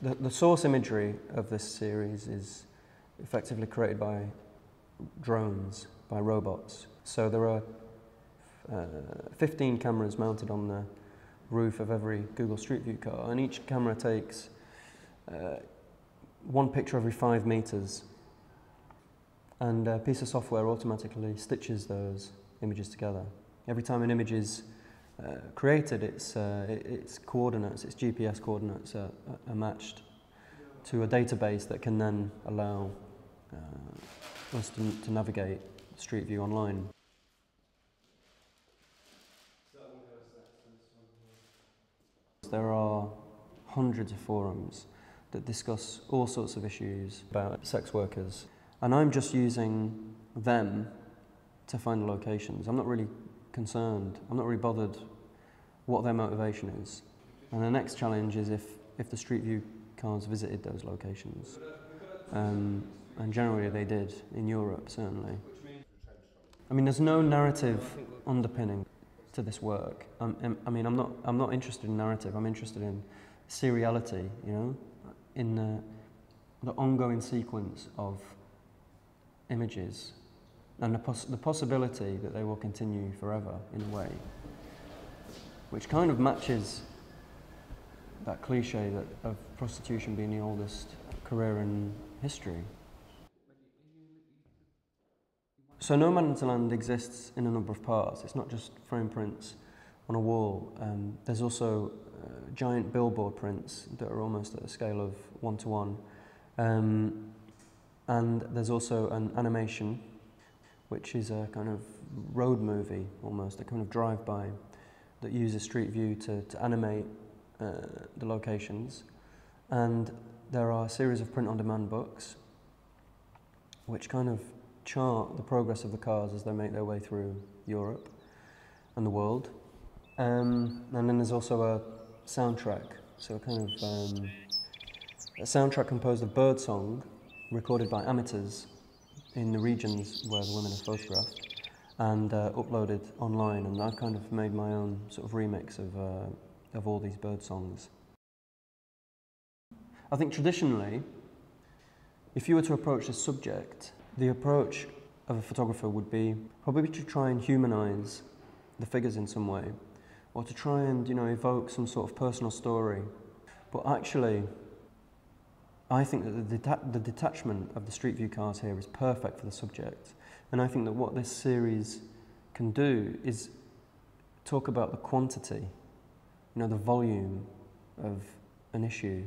The, the source imagery of this series is effectively created by drones, by robots. So there are uh, 15 cameras mounted on the roof of every Google Street View car, and each camera takes uh, one picture every five meters. And a piece of software automatically stitches those images together. Every time an image is uh, created, its, uh, its coordinates, its GPS coordinates are, are, matched to a database that can then allow uh, us to, to navigate Street View online. There are hundreds of forums that discuss all sorts of issues about sex workers, and I'm just using them to find the locations. I'm not really concerned, I'm not really bothered what their motivation is. And the next challenge is if, if the Street View cars visited those locations. Um, and generally they did, in Europe certainly. I mean, there's no narrative underpinning to this work. I'm, I mean, I'm not, I'm not interested in narrative, I'm interested in seriality, you know, in the, the ongoing sequence of images and the, poss the possibility that they will continue forever in a way, which kind of matches that cliche that of prostitution being the oldest career in history. So No Man's Land exists in a number of parts. It's not just frame prints on a wall. Um, there's also uh, giant billboard prints that are almost at a scale of one-to-one. Um, and there's also an animation, which is a kind of road movie almost, a kind of drive-by that uses Street View to, to animate uh, the locations. And there are a series of print-on-demand books, which kind of chart the progress of the cars as they make their way through Europe and the world. Um, and then there's also a soundtrack, so a kind of um, a soundtrack composed of birdsong recorded by amateurs in the regions where the women are photographed and uh, uploaded online. And I kind of made my own sort of remix of, uh, of all these bird songs. I think traditionally, if you were to approach this subject the approach of a photographer would be probably to try and humanize the figures in some way, or to try and you know evoke some sort of personal story. But actually, I think that the, deta the detachment of the Street View cars here is perfect for the subject, and I think that what this series can do is talk about the quantity, you know, the volume of an issue